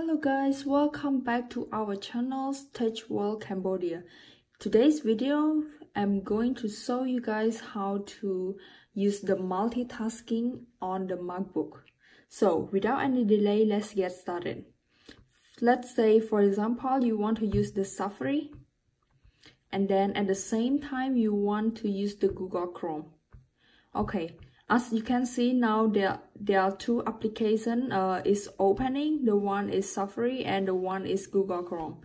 Hello guys, welcome back to our channel Tech World Cambodia. Today's video, I'm going to show you guys how to use the multitasking on the MacBook. So without any delay, let's get started. Let's say for example, you want to use the Safari and then at the same time you want to use the Google Chrome. Okay, as you can see now there there are two applications uh, is opening. The one is safari and the one is google chrome.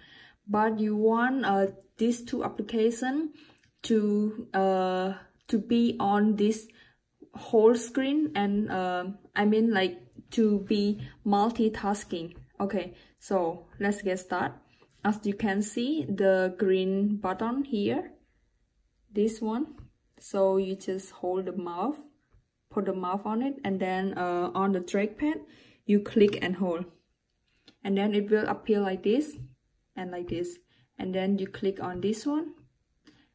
But you want uh, these two applications to uh, to be on this whole screen and uh, i mean like to be multitasking. Okay so let's get started as you can see the green button here this one. So you just hold the mouse put the mouse on it and then uh, on the trackpad you click and hold. And then it will appear like this and like this. And then you click on this one.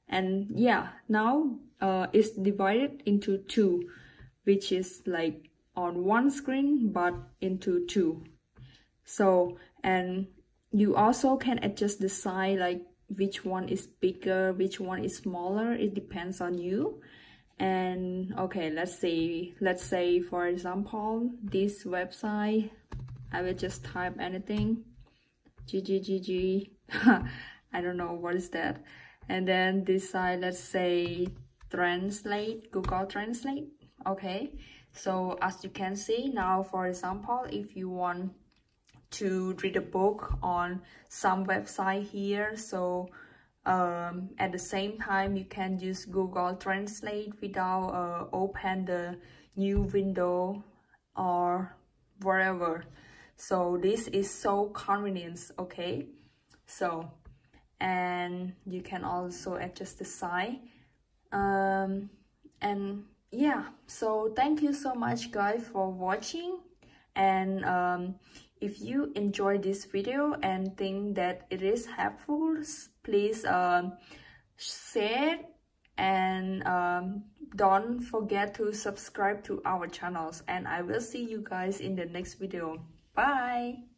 And yeah now uh, it's divided into two which is like on one screen but into two. So and you also can adjust the size like which one is bigger which one is smaller. It depends on you and okay let's say let's say for example this website i will just type anything. Gggg i don't know what is that. And then this side let's say translate google translate. Okay. So as you can see now for example if you want to read a book on some website here so um, at the same time you can use Google Translate without uh, open the new window or whatever. So this is so convenient okay? So and you can also adjust the size. Um, and yeah so thank you so much guys for watching and um, if you enjoy this video and think that it is helpful please um, share and um, don't forget to subscribe to our channels. And i will see you guys in the next video. Bye